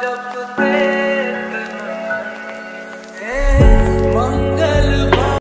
Rabbim